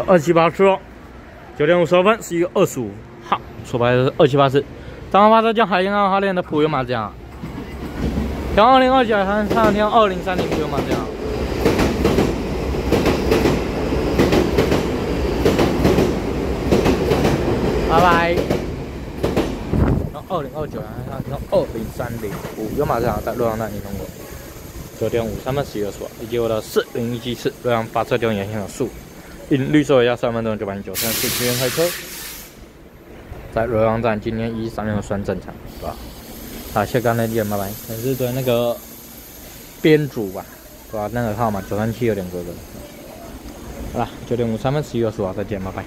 二七八四哦，九点五十二分，是一个二十五号，出牌的是二七八次。张发车将海鹰二号链的普悠马甲，将二零二九还上天二零三零普悠马甲。拜拜。然后二零二九还上天二零三零普悠马甲在洛阳站已通过。九点五三分十一个数，以及我的四零一七次洛阳发车丢眼线的数。因绿色要三分钟九百零九，现在是支援开车，在洛阳站今天一三年算正常，是吧？好，谢刚才点拜拜。还是对那个编组吧，是吧？那个号码九三七有点多的。好了，九点五三分十一二十五，再见，拜拜。